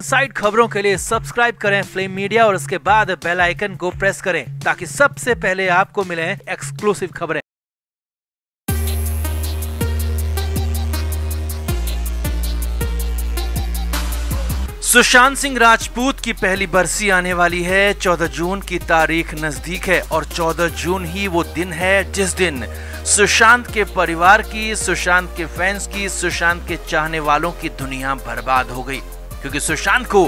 Side खबरों के लिए सब्सक्राइब करें फ्लेम मीडिया और उसके बाद बेल आइकन को प्रेस करें ताकि सबसे पहले आपको मिले एक्सक्लूसिव खबरें। सुशांत सिंह राजपूत की पहली बरसी आने वाली है। 14 जून की तारीख नज़दीक है और 14 जून ही वो दिन है जिस दिन सुशांत के परिवार की, सुशांत के फैंस की, सुशांत के चाहने वालों की दुनिया बर्बाद हो गई। क्योंकि सुशांत को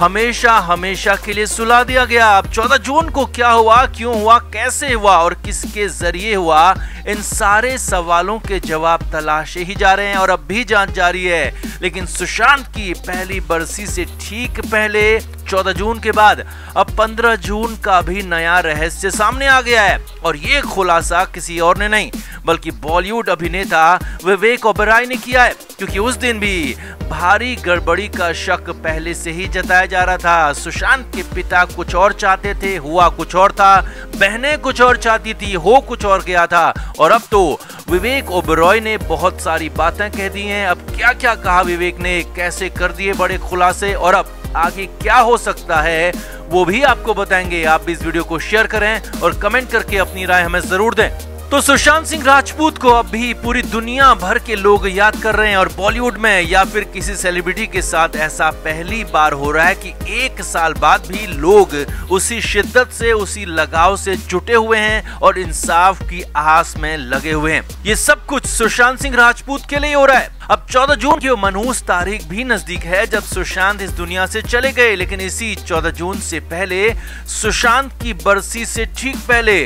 हमेशा हमेशा के लिए सुला दिया गया। अब 14 जून को क्या हुआ, क्यों हुआ, कैसे हुआ और किसके ज़रिए हुआ, इन सारे सवालों के जवाब तलाशे ही जा रहे हैं और अब भी जाँच जारी है। लेकिन सुशांत की पहली बरसी से ठीक पहले 14 जून के बाद, अब 15 जून का भी नया रहस्य सामने आ गया है। और ये खुलासा किसी और ने नहीं, बल्कि बॉलीवुड अभिनेता विवेक ओबराय ने किया है, क्योंकि उस दिन भी भारी गड़बड़ी का शक पहले से ही जताया जा रहा था। सुशांत के पिता कुछ और चाहते थे, हुआ कुछ और था। बहनें कुछ और चाहती थी, हो कुछ और गया था। और अब तो विवेक ओबरॉय ने बहुत सारी बातें कह दी हैं। अब क्या क्या कहा विवेक ने? कैसे कर दिए बड़े खुलासे? और अब आगे क्या हो सकता है, वो भी आपको बताएँगे। आप भी इस वीडियो को शेयर करें और कमेंट करके अपनी राय हमें ज़रूर दें। तो सुशांत सिंह राजपूत को अब भी पूरी दुनिया भर के लोग याद कर रहे हैं और बॉलीवुड में या फिर किसी सेलिब्रिटी के साथ ऐसा पहली बार हो रहा है कि एक साल बाद भी लोग उसी शिद्दत से, उसी लगाव से जुटे हुए हैं और इंसाफ की आस में लगे हुए हैं। ये सब कुछ सुशांत सिंह राजपूत के लिए हो रहा है। अब 14 जून की मनहूस तारीख भी नज़दीक है जब सुशांत इस दुनिया से चले गए, लेकिन इसी 14 जून से पहले सुशांत की बरसी से ठीक पहले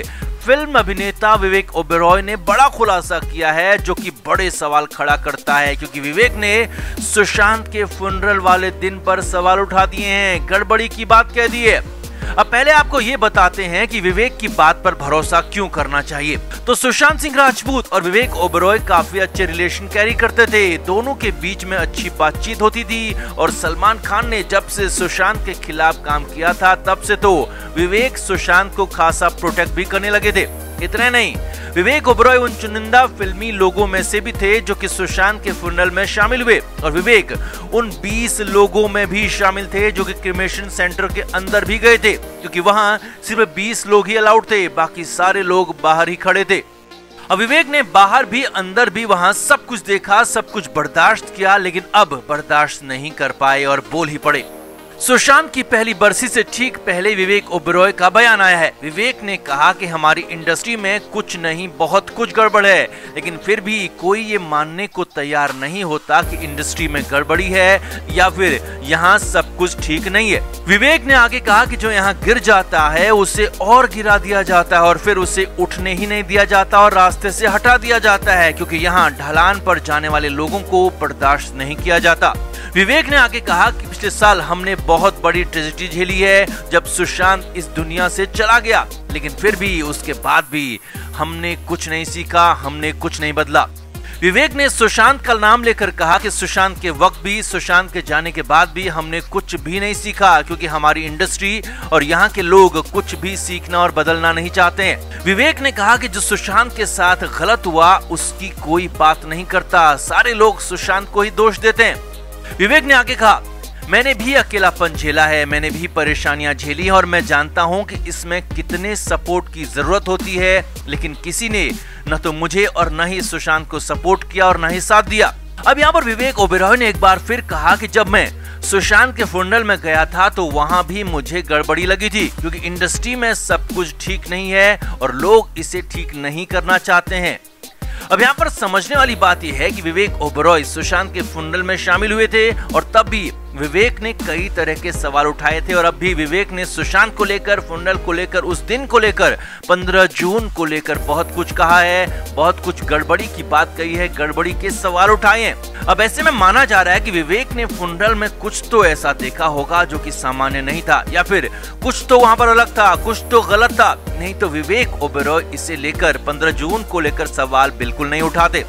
फ़िल्म अभिनेता विवेक ओबेरॉय ने बड़ा खुलासा किया है, जो कि बड़े सवाल खड़ा करता है, क्योंकि विवेक ने सुशांत के फुनरल वाले दिन पर सवाल उठा दिए हैं। गड़बड़ी की बात कह दी है। अब पहले आपको ये बताते हैं कि विवेक की बात पर भरोसा क्यों करना चाहिए। तो सुशांत सिंह राजपूत और विवेक ओबरॉय काफ़ी अच्छे रिलेशन कैरी करते थे। दोनों के बीच में अच्छी बातचीत होती थी और सलमान खान ने जब से सुशांत के खिलाफ काम किया था, तब से तो विवेक सुशांत को खासा प्रोटेक्ट भी करने लगे थे। इतने नहीं। विवेक ओबरॉय उन चुनिंदा फिल्मी लोगों में से भी थे जो कि सुशांत के फुनरल में शामिल हुए। और विवेक उन 20 लोगों में भी शामिल थे जो कि क्रिमेशन सेंटर के अंदर भी गए थे, क्योंकि वहाँ सिर्फ़ 20 लोग ही अलाउड थे, बाकी सारे लोग बाहर ही खड़े थे। अब विवेक ने बाहर भी, अंदर भी वहाँ सब कुछ देखा, सब कुछ बर्दाश्त किया, लेकिन अब बर्दाश्त नहीं कर पाए और बोल ही पड़े। सुशांत की पहली बरसी से ठीक पहले विवेक ओबरॉय का बयान आया है। विवेक ने कहा कि हमारी इंडस्ट्री में कुछ नहीं, बहुत कुछ गड़बड़ है। लेकिन फिर भी कोई ये मानने को तैयार नहीं होता कि इंडस्ट्री में गड़बड़ी है या फिर यहाँ सब कुछ ठीक नहीं है। विवेक ने आगे कहा कि जो यहाँ गिर जाता है, उसे और गिरा दिया जाता है और फिर उसे उठने ही नहीं दिया जाता और रास्ते से हटा दिया जाता है, क्योंकि यहाँ ढलान पर जाने वाले लोगों को बर्दाश्त नहीं किया जाता। विवेक ने आगे कहा कि पिछले साल हमने बहुत बड़ी ट्रेजिडी झेली है, जब सुशांत इस दुनिया से चला गया। लेकिन फिर भी उसके बाद भी हमने कुछ नहीं सीखा, हमने कुछ नहीं बदला। विवेक ने सुशांत का नाम लेकर कहा कि सुशांत के वक्त भी, सुशांत के जाने के बाद भी हमने कुछ भी नहीं सीखा, क्योंकि हमारी इंडस्ट्री और यहाँ के लोग कुछ भी सीखना और बदलना नहीं चाहते हैं। विवेक ने कहा कि जो सुशांत के साथ गलत हुआ, उसकी कोई बात नहीं करता। सारे लोग सुशांत को ही दोष देते हैं। विवेक ने आगे कहा मैंने भी अकेलापन झेला है, मैंने भी परेशानियाँ झेली और मैं जानता हूँ कि इसमें कितने सपोर्ट की ज़रूरत होती है, लेकिन किसी ने न तो मुझे और न ही सुशांत को सपोर्ट किया और न ही साथ दिया। अब यहाँ पर विवेक ओबेरॉय ने एक बार फिर कहा कि जब मैं सुशांत के फुंडल में गया था तो वहाँ भी मुझे गड़बड़ी लगी थी, क्योंकि इंडस्ट्री में सब कुछ ठीक नहीं है और लोग इसे ठीक नहीं करना चाहते हैं। अब यहाँ पर समझने वाली बात यह है कि विवेक ओबरॉय सुशांत के फुंडल में शामिल हुए थे और तब भी विवेक ने कई तरह के सवाल उठाए थे और अब भी विवेक ने सुशांत को लेकर, फुंडल को लेकर, उस दिन को लेकर 15 जून को लेकर बहुत कुछ कहा है, बहुत कुछ गड़बड़ी की बात कही है, गड़बड़ी के सवाल उठाए हैं। अब ऐसे में माना जा रहा है कि विवेक ने फुंडल में कुछ तो ऐसा देखा होगा जो कि सामान्य नहीं था, या फिर कुछ तो वहाँ पर अलग था, कुछ तो गलत था। नहीं तो विवेक ओबेरॉय इसे लेकर, पंद्रह जून को लेकर सवाल बिल्कुल नहीं उठाते।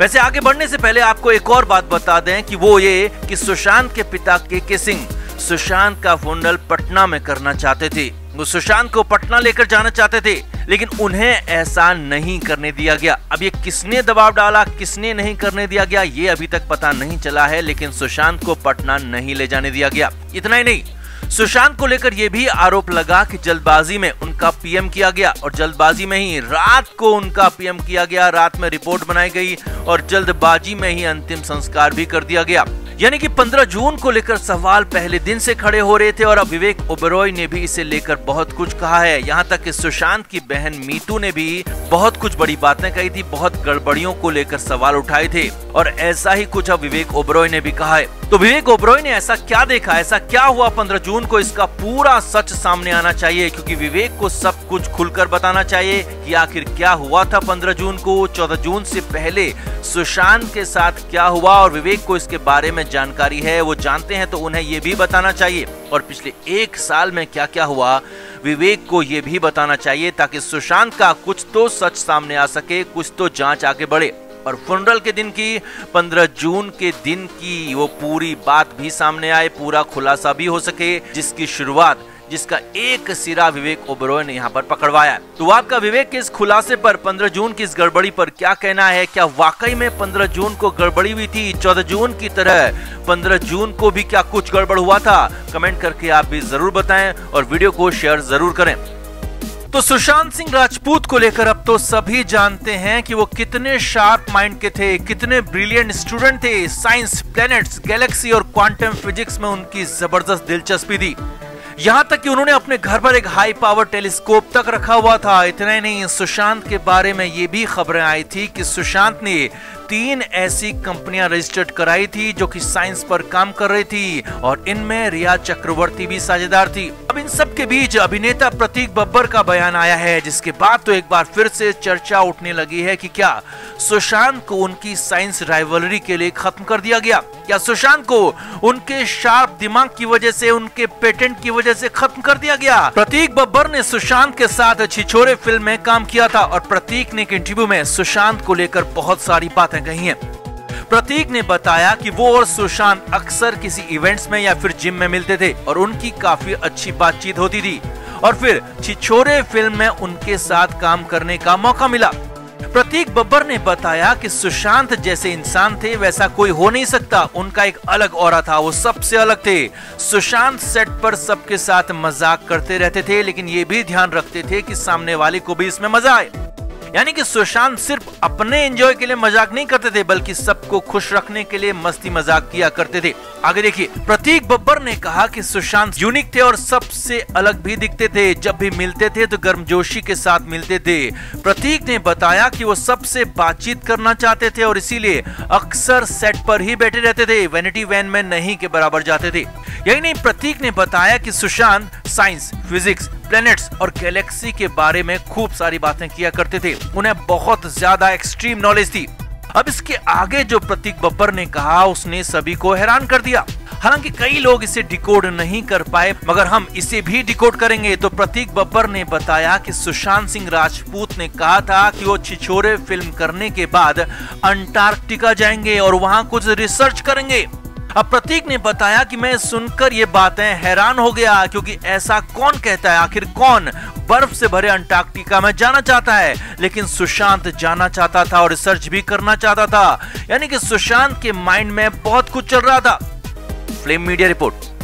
वैसे आगे बढ़ने से पहले आपको एक और बात बता दें कि वो ये कि सुशांत के पिता के के सिंह सुशांत का फुंडल पटना में करना चाहते थे। वो सुशांत को पटना लेकर जाना चाहते थे, लेकिन उन्हें ऐसा नहीं करने दिया गया। अब ये किसने दबाव डाला, किसने नहीं करने दिया गया, ये अभी तक पता नहीं चला है, लेकिन सुशांत को पटना नहीं ले जाने दिया गया। इतना ही नहीं सुशांत को लेकर यह भी आरोप लगा कि जल्दबाजी में उनका पीएम किया गया और जल्दबाजी में ही रात को उनका पीएम किया गया, रात में रिपोर्ट बनाई गई और जल्दबाजी में ही अंतिम संस्कार भी कर दिया गया। यानी कि 15 जून को लेकर सवाल पहले दिन से खड़े हो रहे थे और अब विवेक ओबरॉय ने भी इसे लेकर बहुत कुछ कहा है। यहाँ तक कि सुशांत की बहन मीतू ने भी बहुत कुछ बड़ी बातें कही थी, बहुत गड़बड़ियों को लेकर सवाल उठाए थे और ऐसा ही कुछ अब विवेक ओबरॉय ने भी कहा है। तो विवेक ओबरॉय ने ऐसा क्या देखा, ऐसा क्या हुआ पंद्रह जून को इसका पूरा सच सामने आना चाहिए? क्योंकि विवेक को सब कुछ खुलकर बताना चाहिए कि आखिर क्या हुआ था पंद्रह जून को, चौदह जून से पहले सुशांत के साथ क्या हुआ और विवेक को इसके बारे में जानकारी है, वो जानते हैं तो उन्हें ये भी बताना चाहिए। और पिछले एक साल में क्या क्या हुआ, विवेक को यह भी बताना चाहिए ताकि सुशांत का कुछ तो सच सामने आ सके, कुछ तो जाँच आगे बढ़े। और फुनरल के दिन की 15 जून के दिन की वो पूरी बात भी सामने आए, पूरा खुलासा भी हो सके, जिसकी शुरुआत, जिसका एक सिरा विवेक ओबरॉय ने यहाँ पर पकड़वाया तो आपका विवेक के इस खुलासे पर 15 जून की इस गड़बड़ी पर क्या कहना है? क्या वाकई में 15 जून को गड़बड़ी हुई थी? 14 जून की तरह 15 जून को भी क्या कुछ गड़बड़ हुआ था? कमेंट करके आप भी ज़रूर बताएँ और वीडियो को शेयर ज़रूर करें। तो सुशांत सिंह राजपूत को लेकर अब तो सभी जानते हैं कि वो कितने शार्प माइंड के थे, कितने ब्रिलियंट स्टूडेंट थे। साइंस प्लैनेट्स गैलेक्सी और क्वांटम फिजिक्स में उनकी ज़बरदस्त दिलचस्पी थी। यहाँ तक कि उन्होंने अपने घर पर एक हाई पावर टेलीस्कोप तक रखा हुआ था। इतना ही नहीं, सुशांत के बारे में ये भी खबरें आई थी कि सुशांत ने तीन ऐसी कंपनियाँ रजिस्टर्ड कराई थी जो कि साइंस पर काम कर रही थी और इनमें रिया चक्रवर्ती भी साझेदार थी। अब इन सब के बीच अभिनेता प्रतीक बब्बर का बयान आया है, जिसके बाद तो एक बार फिर से चर्चा उठने लगी है कि क्या सुशांत को उनकी साइंस राइवलरी के लिए खत्म कर दिया गया? क्या सुशांत को उनके शार्प दिमाग की वजह से, उनके पेटेंट की वजह से खत्म कर दिया गया। प्रतीक बब्बर ने सुशांत के साथ छिछोरे फ़िल्म में काम किया था और प्रतीक ने एक इंटरव्यू में सुशांत को लेकर बहुत सारी बातें कही हैं। प्रतीक ने बताया कि वो और सुशांत अक्सर किसी इवेंट्स में या फिर जिम में मिलते थे और उनकी काफ़ी अच्छी बातचीत होती थी। और फिर छिछोरे फ़िल्म में उनके साथ काम करने का मौका मिला। प्रतीक बब्बर ने बताया कि सुशांत जैसे इंसान थे, वैसा कोई हो नहीं सकता। उनका एक अलग और था, वो सबसे अलग थे। सुशांत सेट पर सबके साथ मज़ाक करते रहते थे, लेकिन ये भी ध्यान रखते थे कि सामने वाले को भी इसमें मज़ा आए। यानी कि सुशांत सिर्फ़ अपने एंजॉय के लिए मज़ाक नहीं करते थे, बल्कि सबको खुश रखने के लिए मस्ती मज़ाक किया करते थे। आगे देखिए, प्रतीक बब्बर ने कहा कि सुशांत यूनिक थे और सबसे अलग भी दिखते थे। जब भी मिलते थे तो गर्मजोशी के साथ मिलते थे। प्रतीक ने बताया कि वो सबसे बातचीत करना चाहते थे और इसीलिए अक्सर सेट पर ही बैठे रहते थे। वेनिटी वैन में नहीं के बराबर जाते थे। यही नहीं, प्रतीक ने बताया कि सुशांत साइंस फिजिक्स प्लैनेट्स और गैलेक्सी के बारे में खूब सारी बातें किया करते थे। उन्हें बहुत ज़्यादा एक्सट्रीम नॉलेज थी। अब इसके आगे जो प्रतीक बब्बर ने कहा, उसने सभी को हैरान कर दिया। हालाँकि कई लोग इसे डिकोड नहीं कर पाए, मगर हम इसे भी डिकोड करेंगे। तो प्रतीक बब्बर ने बताया कि सुशांत सिंह राजपूत ने कहा था कि वो छिछोरे फ़िल्म करने के बाद अंटार्कटिका जाएँगे और वहाँ कुछ रिसर्च करेंगे। अब प्रतीक ने बताया कि मैं सुनकर ये बातें हैरान हो गया, क्योंकि ऐसा कौन कहता है? आखिर कौन बर्फ़ से भरे अंटार्कटिका में जाना चाहता है? लेकिन सुशांत जाना चाहता था और रिसर्च भी करना चाहता था। यानी कि सुशांत के माइंड में बहुत कुछ चल रहा था। Flame media report.